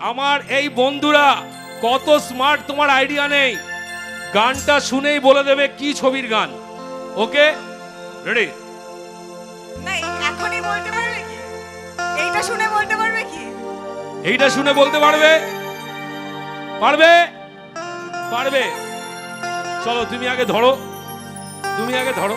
আমার এই বন্ধুরা কত স্মার্ট তোমার আইডিয়া নেই। গানটা শুনেই বলে দেবে কি ছবির গান। ওকে? রেডি না এখনই বলতে পারবে কি? এইটা শুনে বলতে পারবে কি? এইটা শুনে বলতে পারবে? পারবে? পারবে। চলো তুমি আগে ধরো। তুমি আগে ধরো।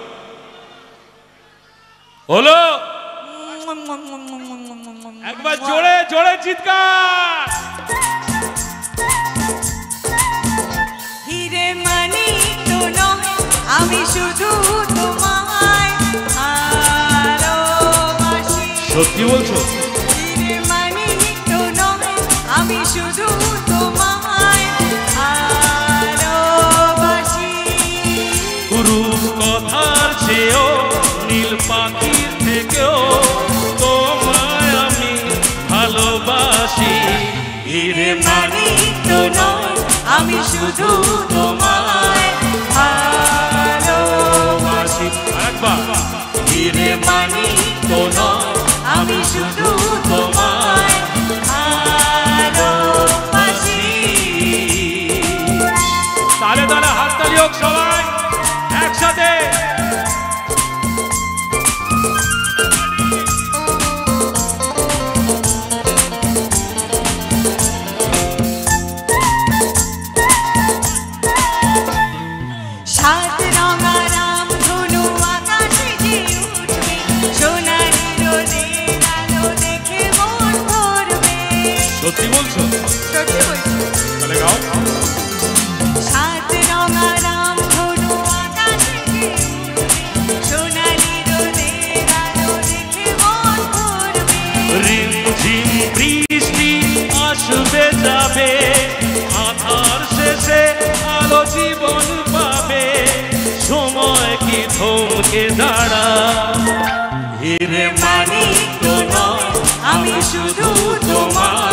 হলো? একবার জোরে জোরে চিৎকার। হিরে মানি তো নয় আমি শুধু তোমায় সত্যি বলছো? হিরে মানি তো নয় আমি শুধু তোমায় কথার চেয়েও নীল পাখির থেকেও তোমায় আমি ভালোবাসি। হিরে মানি তো নয় আমি শুধু তোমায় ভালোবাসি। আরেকবার। হিরে মানি তো নয় আমি শুধু তোমায় ভালোবাসি। তালে তালে হাততালি হোক আসবে যাবে আধার শেষে আলো জীবন পাবে সময় কি দাঁড়া হিরে আমি শুধু তোমায়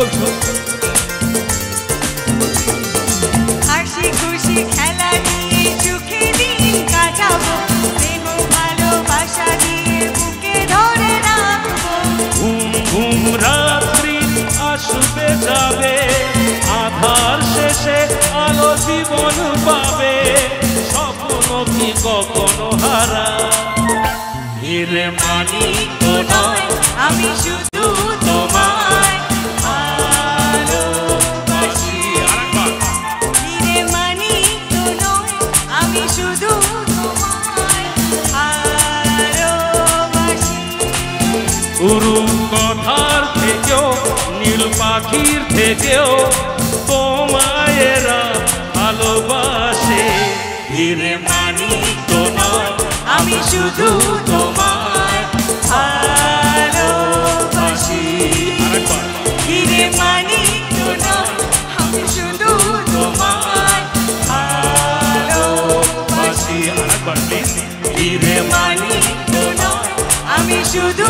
বলছো হাসি খুশি খেলা নিয়ে সুখে দিন কাটাবো। দেহ ভালোবাসা দিয়ে বুকে ধরে রাখব। ঘুম ঘুম রাত্রি আসবে যাবে। আধার শেষে আলো জীবন পাবে। স্বপ্ন কি কখনো হারা? হিরে মানি আমি শুধু উরু কথার থেকেও নীল পাখির থেকেও তোমায়েরা ভালোবাসে। হিরে মানি তো নয় আমি শুধু তোমায় ভালোবাসি। হিরে মানি তো আমি শুধু তোমায় ভালোবাসি। মানি আমি শুধু